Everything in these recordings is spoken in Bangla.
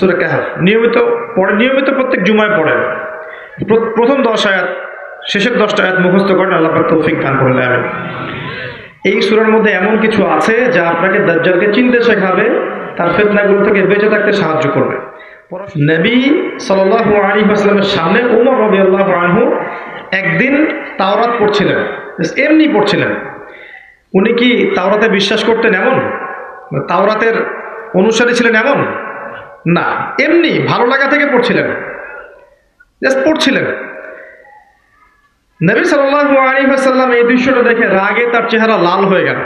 সুরা কাহাফ। নিয়মিত পড়ে, নিয়মিত প্রত্যেক জুমায় পড়েন প্র- প্রথম দশ আয়াত, শেষের দশটা আয়াত মুখস্থ করেন, আল্লাহ তৌফিক দান করেন, আমিন। এই সুরার মধ্যে এমন কিছু আছে যা আপনাকে দাজ্জালকে চিনতে শেখাবে, তার ফেতনাগুলো থেকে বেঁচে থাকতে সাহায্য করবে। নবী সাল্লাল্লাহু আলাইহি ওয়াসাল্লামের সামনে ওমর আল্লাহ আনহু একদিন তাওরাত পড়ছিলেন, এমনি পড়ছিলেন। উনি কি তাওরাতে বিশ্বাস করতেন এমন? তাওরাতের অনুসারী ছিলেন এমন? না, এমনি ভালো লাগা থেকে পড়ছিলেন। জাস্ট পড়ছিলেন। নবী সাল্লাল্লাহু আলাইহি ওয়াসাল্লাম এই দৃশ্যটা দেখে রাগে তার চেহারা লাল হয়ে গেল।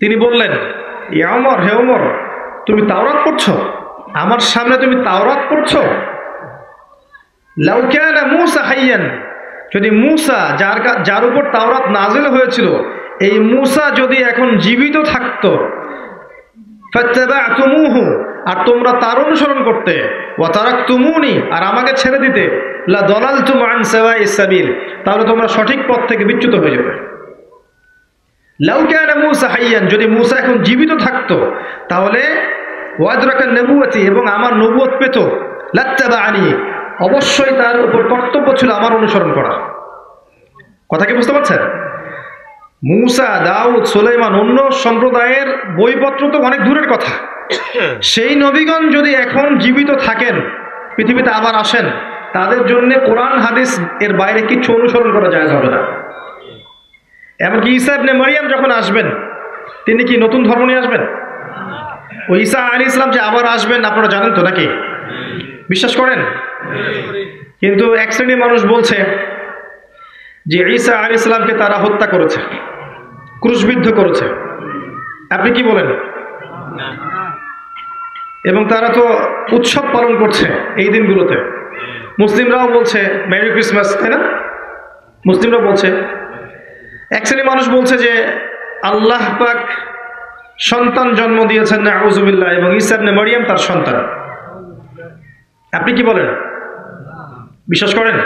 তিনি বললেন ইয়া ওমর হে ওমর তুমি তাওরাত পড়ছো? আমার সামনে তুমি তাওরাত পড়ছো? মূসা হাইয়ান, যদি মূসা যার যার উপর তাওরাত নাজিল হয়েছিল, এই মূসা যদি এখন জীবিত থাকতো আর তোমরা তার অনুসরণ করতে। ওয়া তারাকতুমুনি, আর আমাকে ছেড়ে দিতে। লা দালালতুম আন সাওয়াইস সাবিল, তাহলে তোমরা সঠিক পথ থেকে বিচ্যুত হয়ে যাবে। লাউ কানা মূসা হাইয়ান, যদি মূসা এখন জীবিত থাকতো, তাহলে ওয়াদরাকা নবুয়তি এবং আমার নবুয়ত পেত। লাত্তাবাআনি, অবশ্যই তার উপর কর্তব্য ছিল আমার অনুসরণ করা। কথা কি বুঝতে পারছেন? মুসা, দাউদ, সুলাইমান, অন্য সম্প্রদায়ের বইপত্র তো অনেক দূরের কথা। সেই নবীগণ যদি এখন জীবিত থাকেন, পৃথিবীতে আবার আসেন, তাদের জন্য কোরআন, হাদিস এর বাইরে কিছু অনুসরণ করা যায় হবে না। এমনকি ঈসা ইবনে মারিয়াম যখন আসবেন, তিনি কি নতুন ধর্ম নিয়ে আসবেন? ওই ঈসা আলী ইসলাম যে আবার আসবেন, আপনারা জানেন তো নাকি? বিশ্বাস করেন? কিন্তু এক শ্রেণির মানুষ বলছে যে ঈসা আলী ইসলামকে তারা হত্যা করেছে, ক্রুশবিদ্ধ করেছে। আপনি কি বলেন? এবং তারা তো উৎসব পালন করছে এই দিনগুলোতে। মুসলিমরাও বলছে মেরি ক্রিসমাস তাই না? মুসলিমরাও বলছে। এক শ্রেণির মানুষ বলছে যে, আল্লাহ পাক সন্তান জন্ম দিয়েছেন না আউজুবিল্লাহ এবং ইসাবনে মরিয়াম তার সন্তান। আপনি কি বলেন? বিশ্বাস করেন?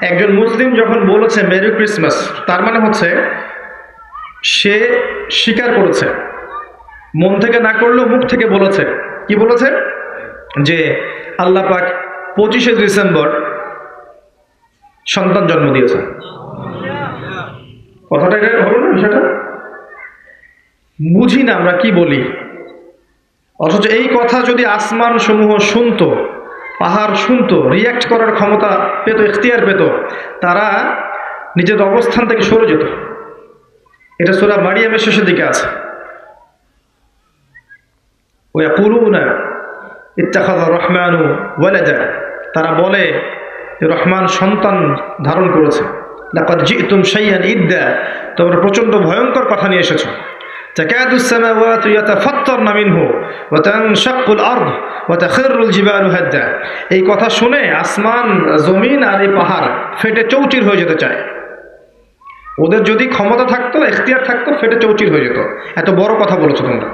একজন মুসলিম যখন বলেছে মেরি ক্রিসমাস তার মানে হচ্ছে, সে স্বীকার করেছে। মন থেকে না করলেও মুখ থেকে বলেছে। কি বলেছেন? যে আল্লাহ পাক পঁচিশে ডিসেম্বর সন্তান জন্ম দিয়েছেন। কথাটা হলো না বিষয়টা? বুঝি না আমরা কি বলি। অথচ এই কথা যদি আসমান সমূহ শুনতো, পাহাড় শুনতো রিয়াক্ট করার ক্ষমতা পেত এখতিয়ার পেত, তারা নিজের অবস্থান থেকে সরে যেত। এটা সোরা মারিয়ামের শেষের দিকে আছে। ওই পুরুনা ইত্তাখাদ রহমানু ওয়ালাদা তারা বলে যে রহমান সন্তান ধারণ করেছে লাকাদ জিতুম শাইয়ান ইদ্দা তোমরা প্রচণ্ড ভয়ঙ্কর কথা নিয়ে এসেছো تكاد السماوات يتفطرن منه وتنشق الأرض وتخر الجبال هدا এই কথা শুনে আসমান জমিন আর এই পাহাড় ফেটে চৌচির হয়ে যেতে চায় ওদের যদি ক্ষমতা থাকতো এখতিয়ার থাকতো ফেটে চৌচির হয়ে যেত এত বড় কথা বলেছো তোমরা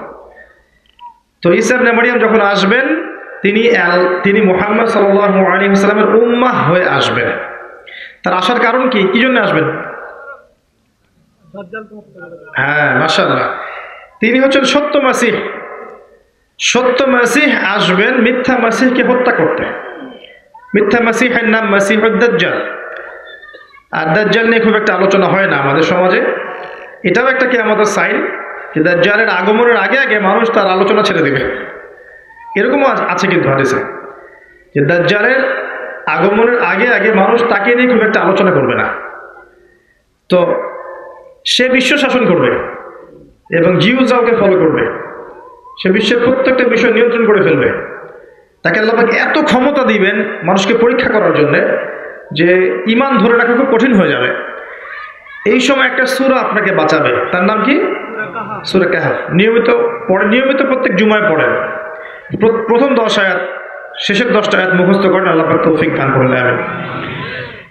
তো ইসাব নেমারিয়াম যখন আসবেন, তিনি তিনি মোহাম্মদ সাল্লাহ আলী সাল্লামের উম্মাহ হয়ে আসবেন। তার আসার কারণ কি? কি জন্য আসবেন? হ্যাঁ মাশাল্লাহ তিনি হচ্ছেন সত্য মাসিহ। সত্য মাসিহ আসবেন মিথ্যা মাসিহকে হত্যা করতে। মিথ্যা মাসিহের নাম মাসিহ দাজ্জাল। আর দাজ্জাল নিয়ে খুব একটা আলোচনা হয় না আমাদের সমাজে। এটাও একটা কি আমাদের সাইন। যে দাজ্জালের আগমনের আগে আগে মানুষ তার আলোচনা ছেড়ে দেবে। এরকমও আছে কিন্তু হাদিসে। যে দাজ্জালের আগমনের আগে আগে মানুষ তাকে নিয়ে খুব একটা আলোচনা করবে না। তো সে বিশ্ব শাসন করবে এবং জিউজাওকে ফলো করবে। সে বিশ্বের প্রত্যেকটা বিষয় নিয়ন্ত্রণ করে ফেলবে। তাকে আল্লাহ পাক এত ক্ষমতা দিবেন মানুষকে পরীক্ষা করার জন্যে যে ইমান ধরে রাখা খুব কঠিন হয়ে যাবে। এই সময় একটা সুরা আপনাকে বাঁচাবে। তার নাম কি? সুরা নিয়মিত পড়ে নিয়মিত প্রত্যেক জুমায় পড়েন। প্র- প্রথম দশ আয়াত, শেষের দশটা আয়াত মুখস্থ করেন, আল্লাহ তৌফিক দান করেন, আমিন।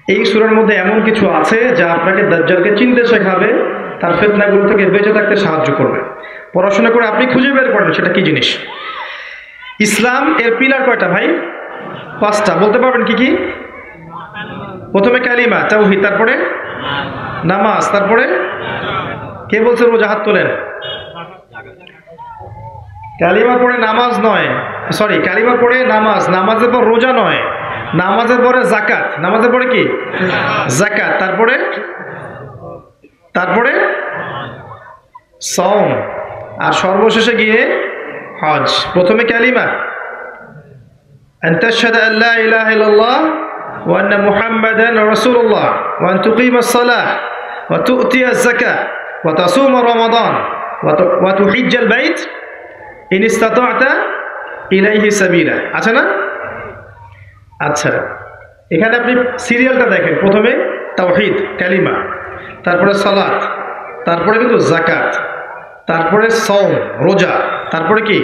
এই সুরের মধ্যে এমন কিছু আছে যা আপনাকে দাজ্জালকে চিনতে শেখাবে, তার ফেতনাগুলো থেকে বেঁচে থাকতে সাহায্য করবে। পড়াশোনা করে আপনি খুঁজে বের করেন সেটা কি জিনিস? ইসলাম এর পিলার কয়টা ভাই? পাঁচটা। বলতে পারবেন কি কি? প্রথমে কালিমা, তাওহীদ, তারপরে নামাজ, তারপরে কে বলছে রোজা হাত তোলেন? কালিমা পড়ে নামাজ নয়। সরি কালিমা পড়ে নামাজ। নামাজের পর রোজা নয়। নামাজের পরে জাকাত নামাজের পরে কি? জাকাত তারপরে? তারপরে? সং আর সর্বশেষে গিয়ে হজ। প্রথমে ক্যালিমা আন্তঃসাদ আল্লাহ ইলাহ ইল্লাল্লাহ ওয়ান তুকিমা সালাহ ওয়া উতিয়া জাকা وتصوم رمضان وت- وتحج البيت إن استطعت إليه سبيلا আচ্ছা না আচ্ছা এখানে আপনি সিরিয়ালটা দেখেন প্রথমে তাওহিদ কালিমা তারপরে সালাত তারপরে কিন্তু জাকাত তারপরে সম রোজা তারপরে কি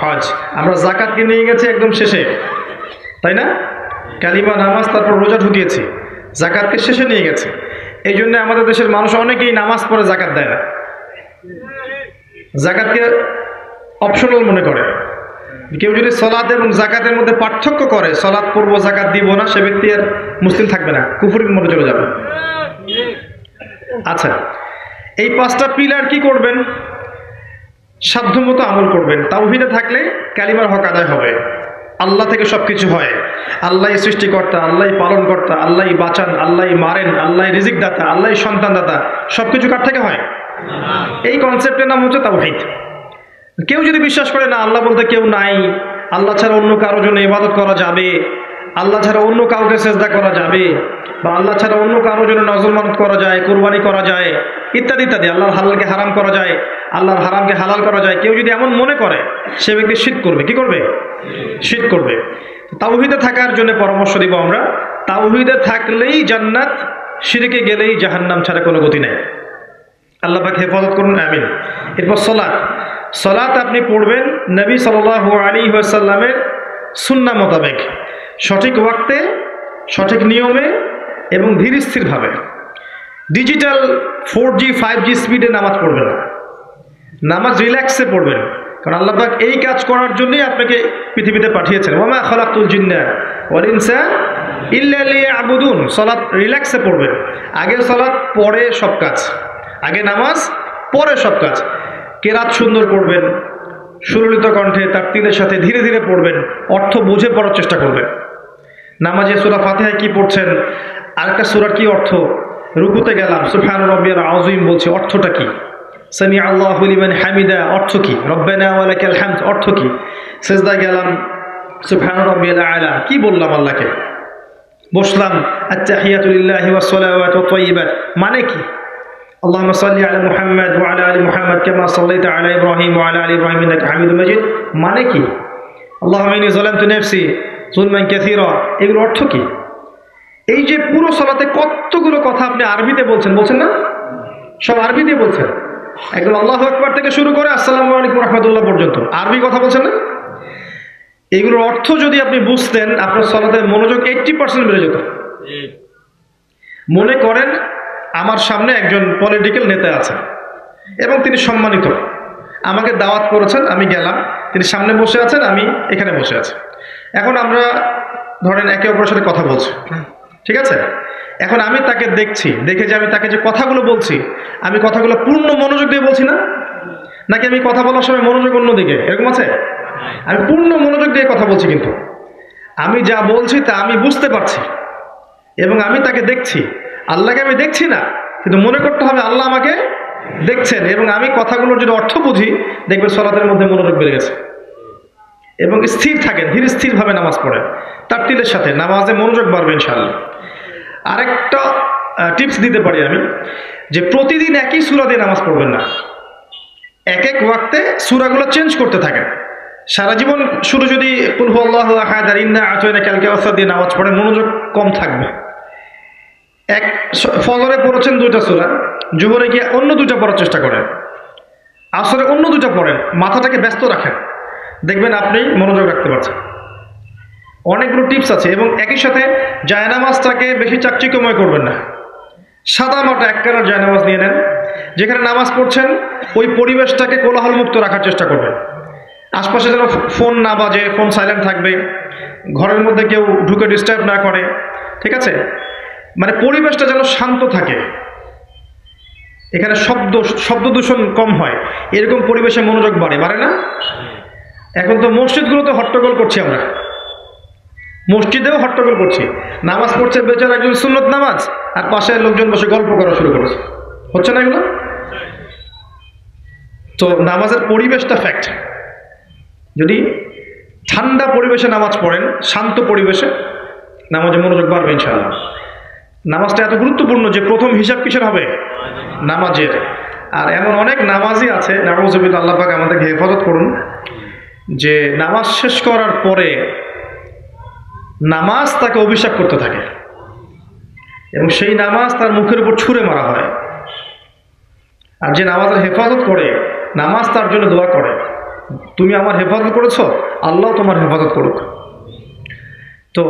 হজ আমরা জাকাতকে নিয়ে গেছি একদম শেষে তাই না কালিমা নামাজ তারপর রোজা ঢুকিয়েছি জাকাতকে শেষে নিয়ে গেছে এই জন্য আমাদের দেশের মানুষ অনেকেই নামাজ পড়ে জাকাত দেয় না। জাকাতকে অপশনাল মনে করে। কেউ যদি সলাদ এবং জাকাতের মধ্যে পার্থক্য করে সলাদ পূর্ব জাকাত দিব না, সে ব্যক্তি আর মুসলিম থাকবে না, কুফুরির মধ্যে চলে যাবে। আচ্ছা এই পাঁচটা পিলার কি করবেন? সাধ্যমতো আমল করবেন। তাওহিদে থাকলে কালিমার হক আদায় হবে। আল্লাহ থেকে সব কিছু হয়। আল্লাহ সৃষ্টিকর্তা আল্লাহ পালনকর্তা আল্লাহ বাঁচান আল্লাহ মারেন আল্লাহ রিজিক দাতা আল্লাহ সন্তান দাতা সব কিছু কার থেকে হয়? এই কনসেপ্টের নাম হচ্ছে তাওহিদ। কেউ যদি বিশ্বাস করে, না, আল্লাহ বলতে কেউ নাই, আল্লাহ ছাড়া অন্য কারোর জন্য ইবাদত করা যাবে, আল্লাহ ছাড়া অন্য কাউকে চেষ্টা করা যাবে, বা আল্লাহ ছাড়া অন্য কারোর জন্য নজর মানত করা যায়, কোরবানি করা যায়, ইত্যাদি ইত্যাদি। আল্লাহর হালালকে হারাম করা যায়, আল্লাহর হারামকে হালাল করা যায়। কেউ যদি এমন মনে করে, সে ব্যক্তি শীত করবে। কি করবে? শীত করবে। তাওহিদে থাকার জন্য পরামর্শ দিব আমরা। তাওহিদে থাকলেই জান্নাত সিরিকে গেলেই জাহান্নাম ছাড়া কোনো গতি নেই। আল্লাহ পাক হেফাজত করুন, আমিন। এরপর সলাৎ। সলাৎ আপনি পড়বেন নবী সাল আলী সাল্লামের সুন্না মোতাবেক। সঠিক ওয়াক্তে, সঠিক নিয়মে এবং ধীর স্থিরভাবে। Digital four G five G স্পিডে নামাজ পড়বেন না। নামাজ রিল্যাক্সে পড়বেন। কারণ আল্লাহ পাক এই কাজ করার জন্যই আপনাকে পৃথিবীতে পাঠিয়েছেন। ওমা খালাকুল জিন্না ওয়াল ইনসা ইল্লা লিয়াবুদুন। সালাত রিল্যাক্সে পড়বেন আগে সালাত পরে সব কাজ। আগে নামাজ, পরে সব কাজ। কেরাত সুন্দর পড়বেন, সুললিত কণ্ঠে তার তিলের সাথে ধীরে ধীরে পড়বেন, অর্থ বুঝে পড়ার চেষ্টা করবেন। নামাজে সুরা ফাতেহায় কি পড়ছেন? আরেকটা সুরার কি অর্থ? রুকুতে গেলাম। সুফান রব্বিয়াল আজইম বলছে, অর্থটা কি? সামি আল্লাহ লিমান হামিদা অর্থ কি রব্বানা ওয়ালাকাল হামদ অর্থ কি সেজদা গেলাম সুফান রব্বিয়াল আলা কি বললাম আল্লাহকে বসলাম আত্তাহিয়াতুলিল্লাহি ওয়াস সালাওয়াতু ওয়াত তাইয়্যিবাত মানে কি اللهم صل على محمد وعلى ال محمد كما صليت على ابراهيم وعلى ال ابراهيم انك حميد مجيد মানে কি اللهم اني ظلمت نفسي ظلما كثيرا এগুলোর অর্থ কি এই যে পুরো সালাতে কতগুলো কথা আপনি আরবিতে বলছেন বলছেন না সব আরবিতে বলছেন একদম আল্লাহ আকবার থেকে শুরু করে আসসালামু আলাইকুম রহমতুল্লাহ পর্যন্ত। আরবি কথা বলছেন না? এগুলোর অর্থ যদি আপনি বুঝতেন, আপনার সলাতের মনোযোগ এইট্টি পার্সেন্ট বেড়ে যেত। মনে করেন, আমার সামনে একজন পলিটিক্যাল নেতা আছে এবং তিনি সম্মানিত। আমাকে দাওয়াত করেছেন, আমি গেলাম। তিনি সামনে বসে আছেন, আমি এখানে বসে আছি। এখন আমরা ধরেন একে অপরের সাথে কথা বলছি। ঠিক আছে? এখন আমি তাকে দেখছি, দেখে যে আমি তাকে যে কথাগুলো বলছি, আমি কথাগুলো পূর্ণ মনোযোগ দিয়ে বলছি না? নাকি আমি কথা বলার সময় মনোযোগ অন্যদিকে? এরকম আছে? আমি পূর্ণ মনোযোগ দিয়ে কথা বলছি কিন্তু। আমি যা বলছি তা আমি বুঝতে পারছি। এবং আমি তাকে দেখছি। আল্লাহকে আমি দেখছি না, কিন্তু মনে করতে হবে আল্লাহ আমাকে দেখছেন। এবং আমি কথাগুলোর যদি অর্থ বুঝি দেখবেন সলাতের মধ্যে মনোযোগ বেড়ে গেছে। এবং স্থির থাকেন, ধীরে স্থিরভাবে নামাজ পড়েন। তার তিলের সাথে নামাজে মনোযোগ বাড়বে ইনশাআল্লাহ। আরেকটা টিপস দিতে পারি আমি, যে প্রতিদিন একই সুরা দিয়ে নামাজ পড়বেন না। এক এক ওয়াক্তে সুরাগুলো চেঞ্জ করতে থাকেন। সারা জীবন শুরু যদি কুলহু আল্লাহ ইন্না আচয়না ক্যালকে অবস্থা দিয়ে নামাজ পড়েন, মনোযোগ কম থাকবে। এক ফজরে পড়েছেন দুইটা সুরা, জুহরে গিয়ে অন্য দুইটা পড়ার চেষ্টা করেন। আসরে অন্য দুইটা পড়েন, মাথাটাকে ব্যস্ত রাখেন। দেখবেন আপনি মনোযোগ রাখতে পারছেন। অনেকগুলো টিপস আছে এবং একই সাথে জায়নামাজটাকে বেশি চাকচিক্যময় করবেন না। সাদা মাটা এক কালার জায়নামাজ নিয়ে নেন, যেখানে নামাজ পড়ছেন, ওই পরিবেশটাকে কোলাহলমুক্ত রাখার চেষ্টা করবেন। আশপাশে যেন ফোন না বাজে, ফোন সাইলেন্ট থাকবে, ঘরের মধ্যে কেউ ঢুকে ডিস্টার্ব না করে, ঠিক আছে? মানে পরিবেশটা যেন শান্ত থাকে। এখানে শব্দ শব্দ দূষণ কম হয়, এরকম পরিবেশে মনোযোগ বাড়ে বাড়ে না? এখন তো মসজিদগুলোতে হট্টগোল করছি আমরা। মসজিদেও হট্টগোল করছি। নামাজ পড়ছে বেচার একজন সুন্নত নামাজ, আর পাশে লোকজন বসে গল্প করা শুরু করেছে। হচ্ছে না এগুলো? তো নামাজের পরিবেশটা ফ্যাক্ট যদি ঠান্ডা পরিবেশে নামাজ পড়েন, শান্ত পরিবেশে, নামাজে মনোযোগ বাড়বে ইনশাআল্লাহ। নামাজটা এত গুরুত্বপূর্ণ যে প্রথম হিসাব কিসের হবে? নামাজের। আর এমন অনেক নামাজই আছে নামাজবিদ আল্লাহ পাক আমাদেরকে হেফাজত করুন, যে নামাজ শেষ করার পরে নামাজ তাকে অভিশাপ করতে থাকে। এবং সেই নামাজ তার মুখের উপর ছুঁড়ে মারা হয়। আর যে নামাজের হেফাজত করে, নামাজ তার জন্য দোয়া করে, তুমি আমার হেফাজত করেছ, আল্লাহ তোমার হেফাজত করুক। তো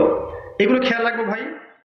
এগুলো খেয়াল রাখব ভাই।